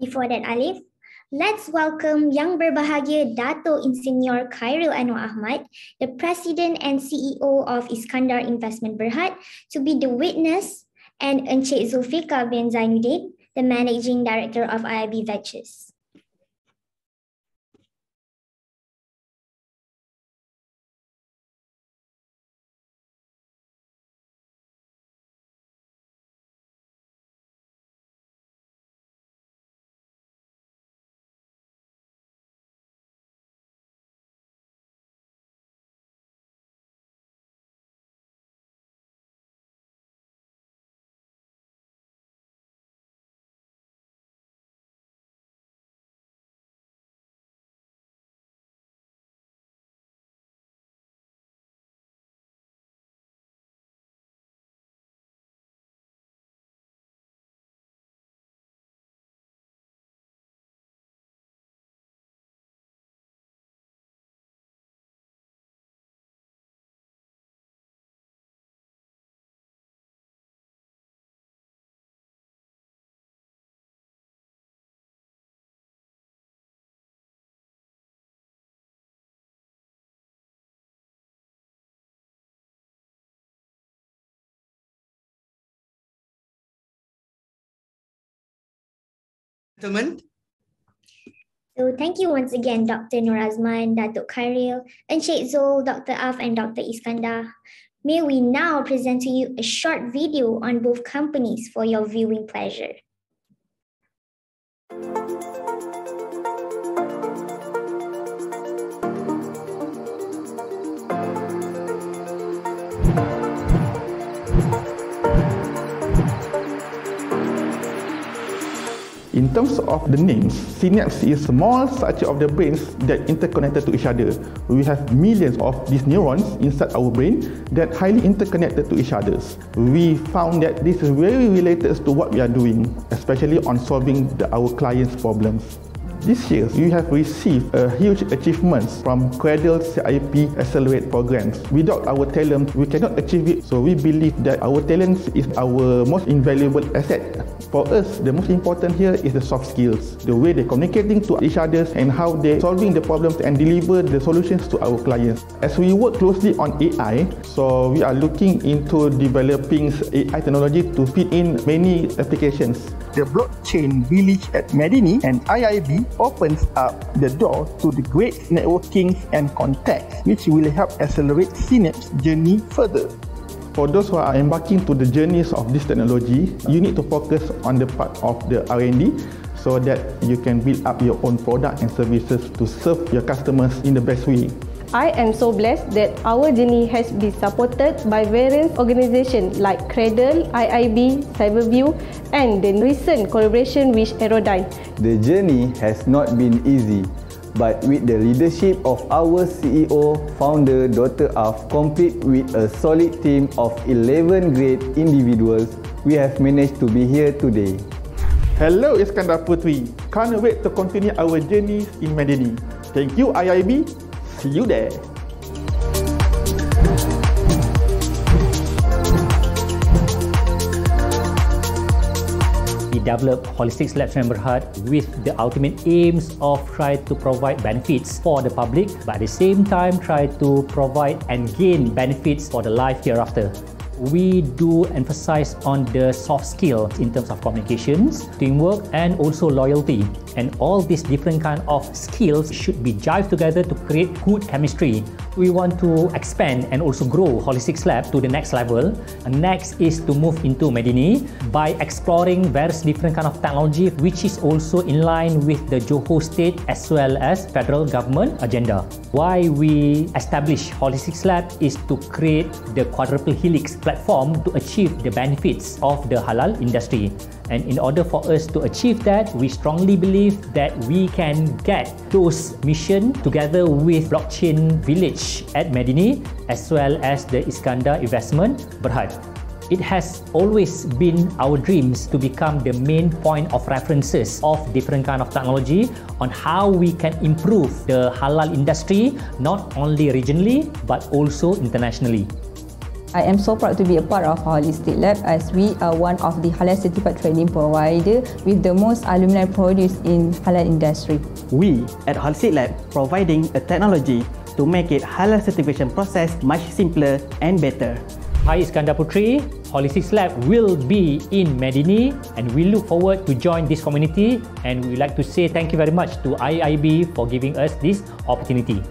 Before that, Alif, let's welcome Yang Berbahagia Dato Insinyur Khairil Anwar Ahmad, the President and CEO of Iskandar Investment Berhad, to be the witness, and Encik Zulfika bin Zainuddin, the Managing Director of IIB Ventures. So thank you once again, Dr. Nur Azman, Datuk Khairil, Encik Zul, Dr. Af, and Dr. Iskandar. May we now present to you a short video on both companies for your viewing pleasure. In terms of the names, synapse is small structure of the brains that interconnected to each other. We have millions of these neurons inside our brain that highly interconnected to each other. We found that this is very related to what we are doing, especially on solving the, our clients' problems. This year, we have received a huge achievements from Cradle CIP Accelerate programs. Without our talent, we cannot achieve it. So we believe that our talent is our most invaluable asset. For us, the most important here is the soft skills, the way they communicating to each other and how they solving the problems and deliver the solutions to our clients. As we work closely on AI, so we are looking into developing AI technology to fit in many applications. The blockchain village at Medini and IIB opens up the door to the great networking and contacts, which will help accelerate Synapse journey further. For those who are embarking to the journeys of this technology, you need to focus on the part of the R&D so that you can build up your own product and services to serve your customers in the best way. I am so blessed that our journey has been supported by various organizations like Cradle, IIB, Cyberview and the recent collaboration with Aerodyne. The journey has not been easy, but with the leadership of our CEO, founder Dr. Af, complete with a solid team of 11 great individuals, we have managed to be here today. Hello Iskandar Putri, can't wait to continue our journeys in Medini. Thank you IIB, See you there. We developed Holistic Labs Member Heart with the ultimate aims of try to provide benefits for the public, but at the same time try to provide and gain benefits for the life hereafter we do emphasize on the soft skills in terms of communications, teamwork, and also loyalty. And all these different kind of skills should be jived together to create good chemistry. We want to expand and also grow Holistic Lab to the next level. Next is to move into Medini by exploring various different kind of technology, which is also in line with the Johor State as well as federal government agenda. Why we establish Holistic Lab is to create the quadruple helix platform to achieve the benefits of the halal industry. And in order for us to achieve that, we strongly believe that we can get those mission together with blockchain village at Medini as well as the Iskandar investment Berhad. It has always been our dreams to become the main point of references of different kind of technology on how we can improve the halal industry not only regionally but also internationally. I am so proud to be a part of Holistic Lab as we are one of the halal certified training provider with the most alumni produced in halal industry. We at Holistic Lab providing a technology to make it halal certification process much simpler and better. Hi Iskandar Putri, Holistic Lab will be in Medini and we look forward to join this community and we would like to say thank you very much to IIB for giving us this opportunity.